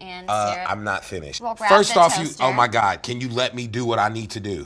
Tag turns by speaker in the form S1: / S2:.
S1: and
S2: Uh. I'm not finished.
S1: We'll
S2: First off, you—oh my God! Can you let me do what I need to do?